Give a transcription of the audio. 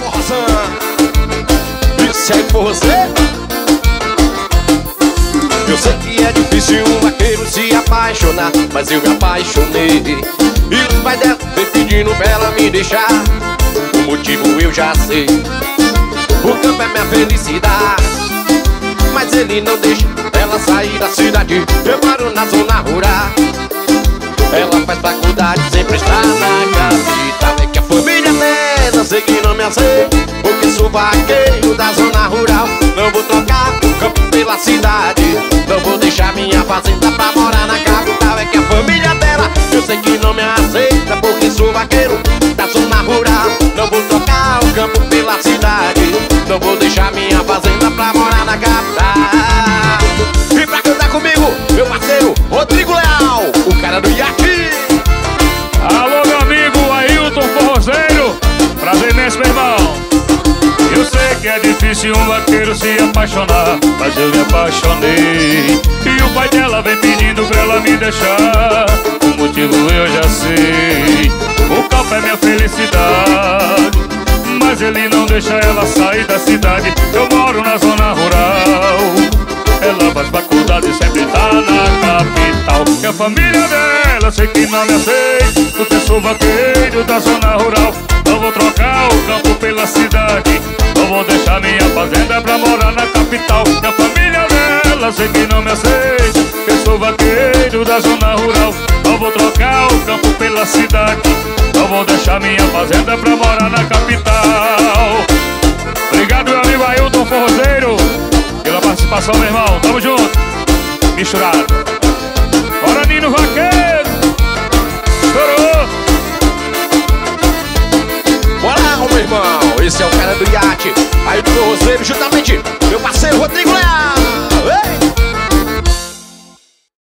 forrozão Isso é por você. Eu sei que é difícil um vaqueiro se apaixonar Mas eu me apaixonei. E o pai dela vem pedindo pra ela me deixar. O motivo eu já sei. O campo é minha felicidade. Mas ele não deixa ela sair da cidade. Eu moro na zona rural Porque sou vaqueiro da zona rural. Não vou trocar campo pela cidade Não vou deixar minha fazenda Nesse, meu irmão Eu sei que é difícil um vaqueiro se apaixonar Mas eu me apaixonei. E o pai dela vem pedindo pra ela me deixar. O motivo eu já sei. O campo é minha felicidade. Mas ele não deixa ela sair da cidade. Eu moro na zona rural. Ela faz faculdade sempre tá na capital. E a família dela sei que não me aceita Porque sou vaqueiro da zona rural fazenda pra morar na capital E a família dela sei que não me aceita Porque sou vaqueiro da zona rural Não vou trocar o campo pela cidade Não vou deixar minha fazenda pra morar na capital Obrigado meu amigo Ailton Forrozeiro pela participação, meu irmão. Tamo junto. Misturado. Esse é o cara do iate. Aí o você, juntamente, meu